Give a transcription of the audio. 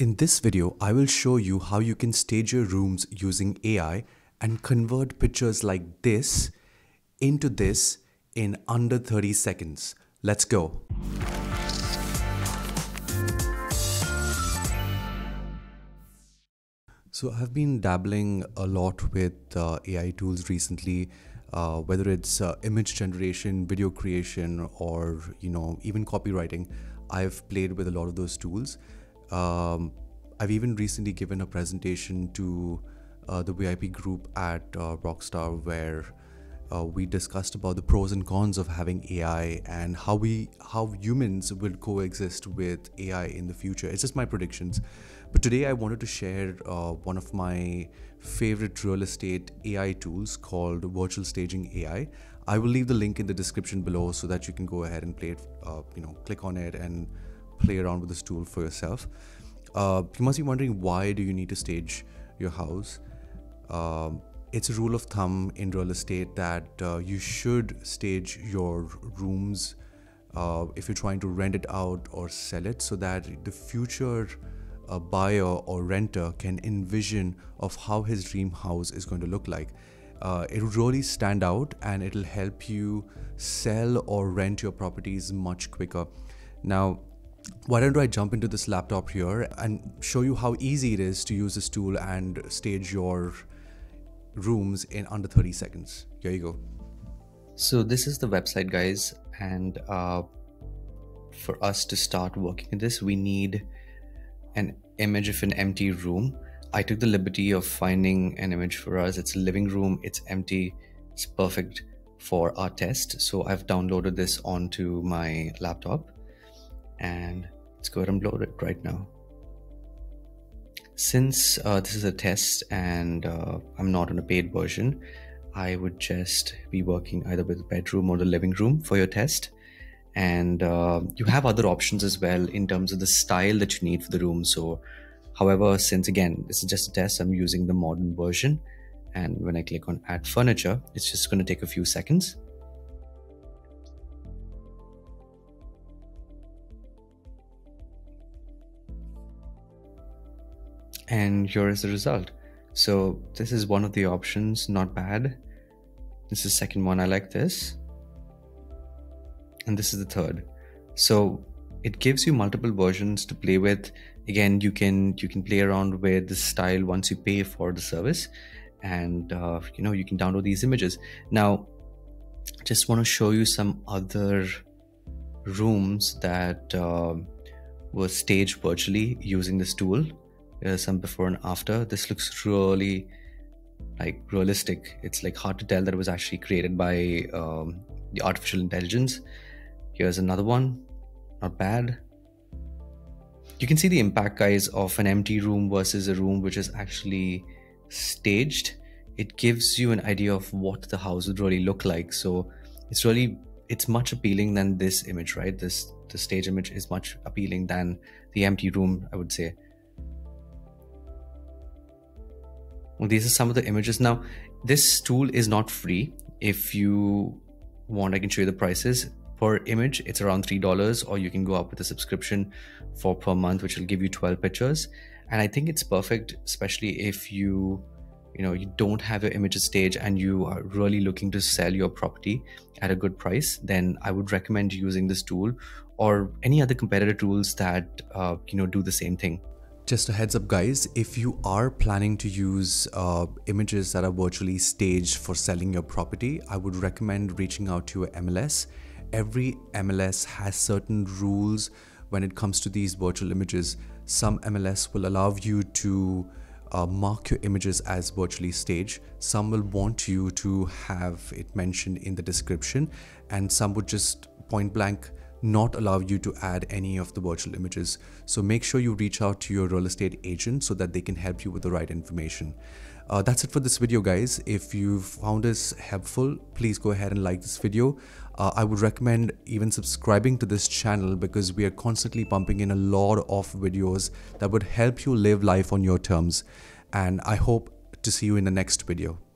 In this video, I will show you how you can stage your rooms using AI and convert pictures like this into this in under 30 seconds. Let's go. So I've been dabbling a lot with uh, AI tools recently, uh, whether it's uh, image generation, video creation, or you know even copywriting. I've played with a lot of those tools um, I've even recently given a presentation to uh, the VIP group at uh, Rockstar where uh, we discussed about the pros and cons of having AI and how we how humans will coexist with AI in the future. It's just my predictions. But today I wanted to share uh, one of my favorite real estate AI tools called Virtual Staging AI. I will leave the link in the description below so that you can go ahead and play it. Uh, you know, click on it and play around with this tool for yourself. Uh, you must be wondering why do you need to stage your house? Um, it's a rule of thumb in real estate that uh, you should stage your rooms uh, if you're trying to rent it out or sell it so that the future uh, buyer or renter can envision of how his dream house is going to look like. Uh, it'll really stand out and it'll help you sell or rent your properties much quicker. Now, why don't I jump into this laptop here and show you how easy it is to use this tool and stage your rooms in under 30 seconds. Here you go. So this is the website guys and uh, for us to start working with this we need an image of an empty room. I took the liberty of finding an image for us. It's a living room, it's empty, it's perfect for our test. So I've downloaded this onto my laptop and let's go ahead and load it right now. Since uh, this is a test and uh, I'm not on a paid version, I would just be working either with the bedroom or the living room for your test. And uh, you have other options as well in terms of the style that you need for the room. So, however, since again, this is just a test, I'm using the modern version. And when I click on add furniture, it's just going to take a few seconds. And here is the result. So this is one of the options, not bad. This is the second one, I like this. And this is the third. So it gives you multiple versions to play with. Again, you can you can play around with the style once you pay for the service, and uh, you know you can download these images. Now, just want to show you some other rooms that uh, were staged virtually using this tool some before and after. This looks really like realistic. It's like hard to tell that it was actually created by um, the artificial intelligence. Here's another one. Not bad. You can see the impact guys of an empty room versus a room which is actually staged. It gives you an idea of what the house would really look like. So it's really it's much appealing than this image right? This the stage image is much appealing than the empty room i would say these are some of the images. Now this tool is not free. If you want i can show you the prices. Per image it's around three dollars or you can go up with a subscription for per month which will give you 12 pictures. And i think it's perfect especially if you you know you don't have your images stage and you are really looking to sell your property at a good price then i would recommend using this tool or any other competitor tools that uh, you know do the same thing just a heads up guys, if you are planning to use uh, images that are virtually staged for selling your property, I would recommend reaching out to your MLS. Every MLS has certain rules when it comes to these virtual images. Some MLS will allow you to uh, mark your images as virtually staged. Some will want you to have it mentioned in the description and some would just point blank not allow you to add any of the virtual images. So make sure you reach out to your real estate agent so that they can help you with the right information. Uh, that's it for this video guys. If you found this helpful, please go ahead and like this video. Uh, I would recommend even subscribing to this channel because we are constantly pumping in a lot of videos that would help you live life on your terms. And I hope to see you in the next video.